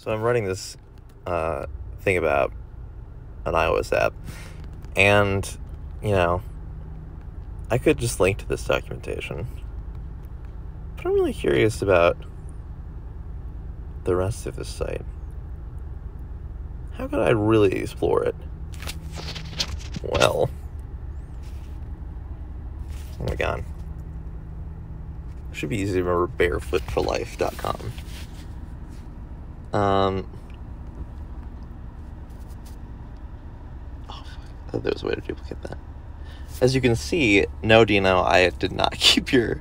So I'm writing this uh, thing about an iOS app, and you know, I could just link to this documentation, but I'm really curious about the rest of this site. How could I really explore it? Well, oh my god. Should be easy to remember barefootforlife.com. Um, oh, fuck. there was a way to duplicate that. As you can see, no, Dino, I did not keep your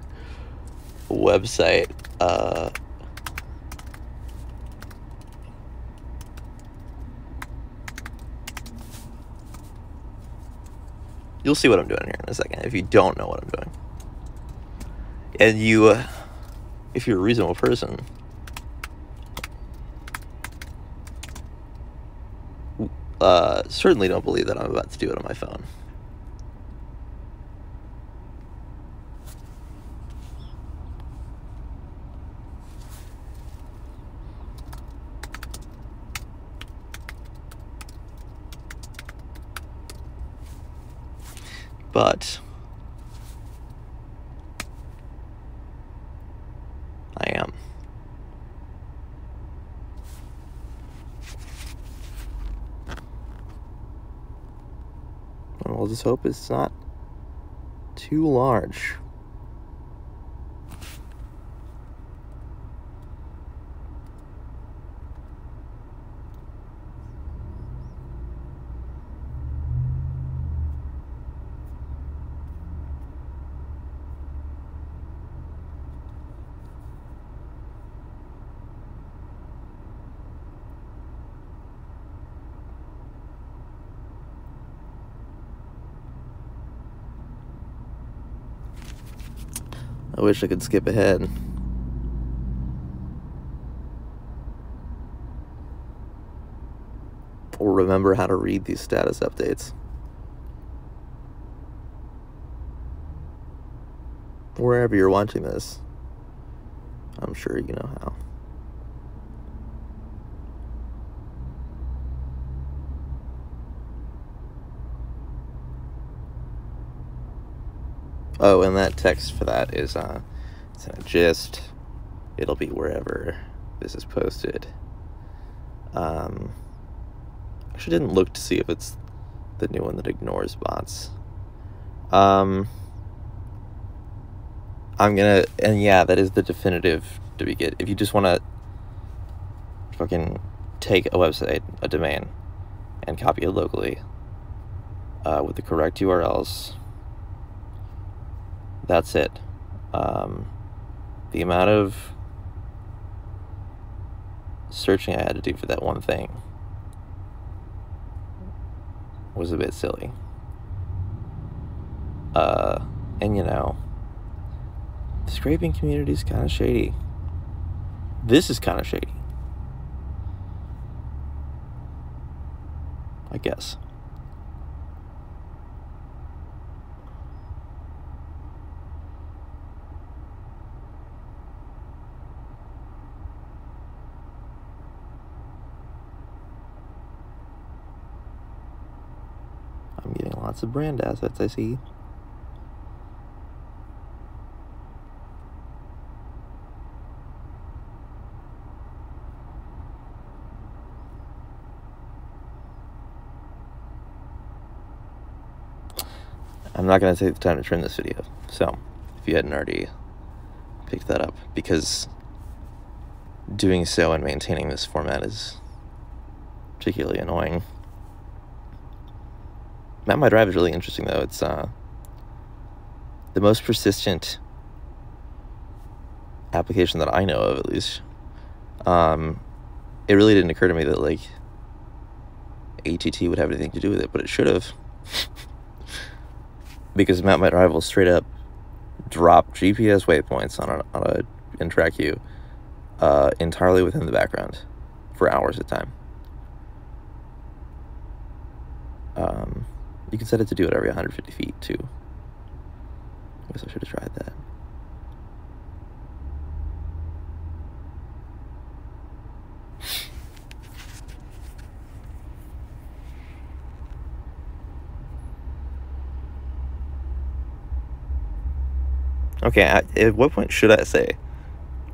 website. Uh, you'll see what I'm doing here in a second if you don't know what I'm doing. And you, uh, if you're a reasonable person, uh, certainly don't believe that I'm about to do it on my phone. But I am. And we'll just hope it's not too large. I wish I could skip ahead. Or remember how to read these status updates. Wherever you're watching this, I'm sure you know how. Oh, and that text for that is uh, it's in a gist. It'll be wherever this is posted. Um, actually, didn't look to see if it's the new one that ignores bots. Um, I'm gonna, and yeah, that is the definitive wget. If you just want to fucking take a website, a domain, and copy it locally uh, with the correct URLs that's it. Um, the amount of searching I had to do for that one thing was a bit silly. Uh, and you know, the scraping community is kind of shady. This is kind of shady. I guess. I'm getting lots of brand assets, I see. I'm not going to take the time to trim this video, so if you hadn't already picked that up, because doing so and maintaining this format is particularly annoying. Map My Drive is really interesting though. It's uh, the most persistent application that I know of, at least. Um, it really didn't occur to me that like ATT would have anything to do with it, but it should have. because Map My Drive will straight up drop GPS waypoints on a, on a and track you uh, entirely within the background for hours at a time. You can set it to do it every 150 feet too. I guess I should have tried that. Okay, at what point should I say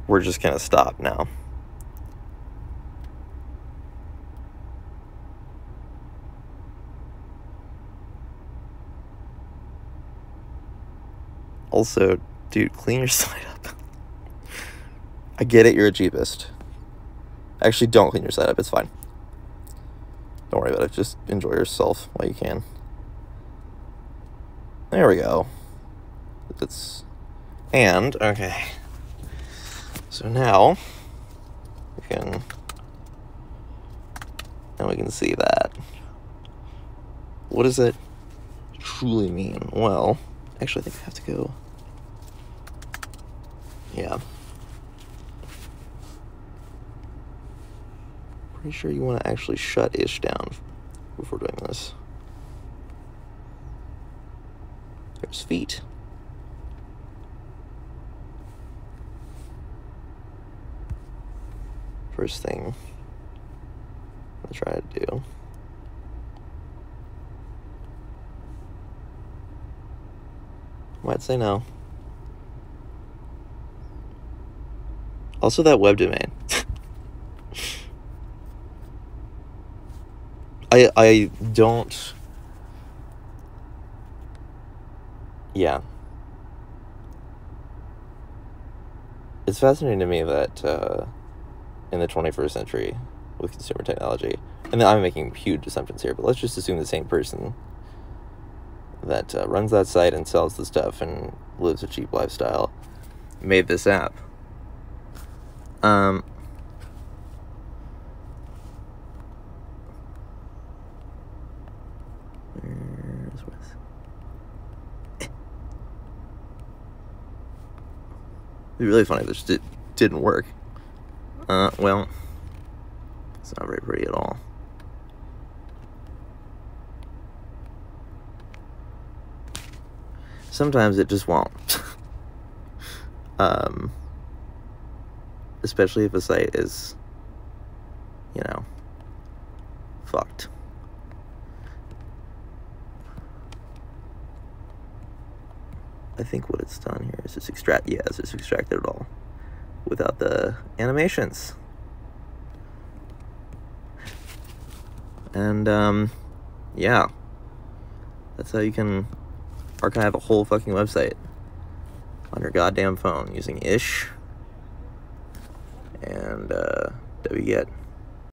we're just gonna stop now? Also, dude, clean your site up. I get it, you're a jeepist. Actually, don't clean your site up, it's fine. Don't worry about it, just enjoy yourself while you can. There we go. That's. And, okay. So now, we can. Now we can see that. What does that truly mean? Well, actually, I think I have to go. Yeah. Pretty sure you want to actually shut iSH down before doing this. There's feet. First thing I'm try to do. Might say no. Also, that web domain. I I don't. Yeah. It's fascinating to me that uh, in the 21st century, with consumer technology, and I'm making huge assumptions here, but let's just assume the same person that uh, runs that site and sells the stuff and lives a cheap lifestyle made this app. Um, It'd be really funny if this did, didn't work. Uh, well, it's not very pretty at all. Sometimes it just won't. um, especially if a site is, you know, fucked. I think what it's done here is just extract, yeah, it's just extracted it all without the animations. And, um, yeah, that's how you can archive a whole fucking website on your goddamn phone using iSH wget.